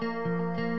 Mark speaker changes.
Speaker 1: Música